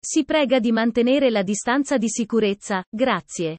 Si prega di mantenere la distanza di sicurezza, grazie.